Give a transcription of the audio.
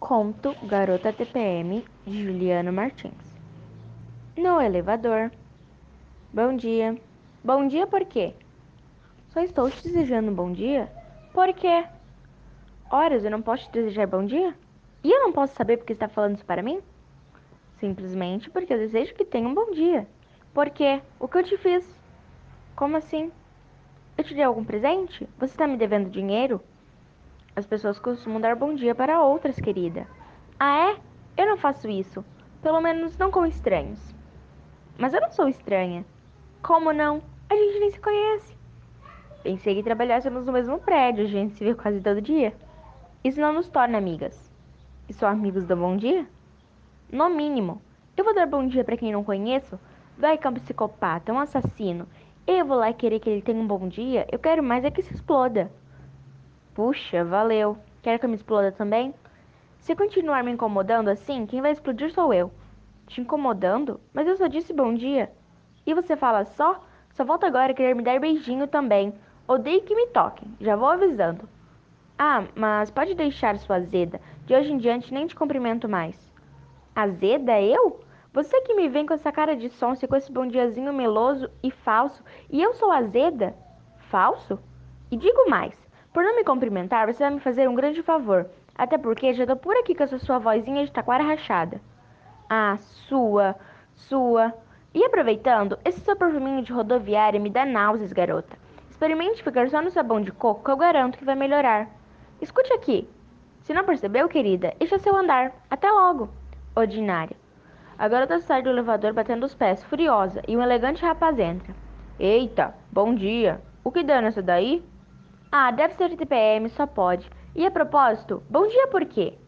Conto Garota TPM de Juliana Martins. No elevador. Bom dia. Bom dia por quê? Só estou te desejando um bom dia? Por quê? Horas, eu não posso te desejar bom dia? E eu não posso saber porque está falando isso para mim? Simplesmente porque eu desejo que tenha um bom dia. Por quê? O que eu te fiz? Como assim? Eu te dei algum presente? Você está me devendo dinheiro? As pessoas costumam dar bom dia para outras, querida. Ah, é? Eu não faço isso. Pelo menos não com estranhos. Mas eu não sou estranha. Como não? A gente nem se conhece. Pensei que trabalhássemos no mesmo prédio, a gente se vê quase todo dia. Isso não nos torna amigas. E só amigos dão bom dia? No mínimo. Eu vou dar bom dia para quem não conheço? Vai que é um psicopata, um assassino. Eu vou lá querer que ele tenha um bom dia? Eu quero mais é que se exploda. Puxa, valeu. Quer que eu me exploda também? Se continuar me incomodando assim, quem vai explodir sou eu. Te incomodando? Mas eu só disse bom dia. E você fala só? Só volta agora querer me dar beijinho também. Odeio que me toquem. Já vou avisando. Ah, mas pode deixar sua azeda. De hoje em diante nem te cumprimento mais. Azeda eu? Você que me vem com essa cara de sonsa com esse bom diazinho meloso e falso, e eu sou azeda? Falso? E digo mais, por não me cumprimentar, você vai me fazer um grande favor. Até porque já tô por aqui com essa sua vozinha de taquara rachada. Ah, sua, sua. E aproveitando, esse seu perfuminho de rodoviária me dá náuseas, garota. Experimente ficar só no sabão de coco que eu garanto que vai melhorar. Escute aqui. Se não percebeu, querida, este é seu andar. Até logo. Ordinária. A garota sai do elevador batendo os pés, furiosa, e um elegante rapaz entra. Eita, bom dia. O que dá nessa daí? Ah, deve ser TPM, só pode. E a propósito, bom dia por quê?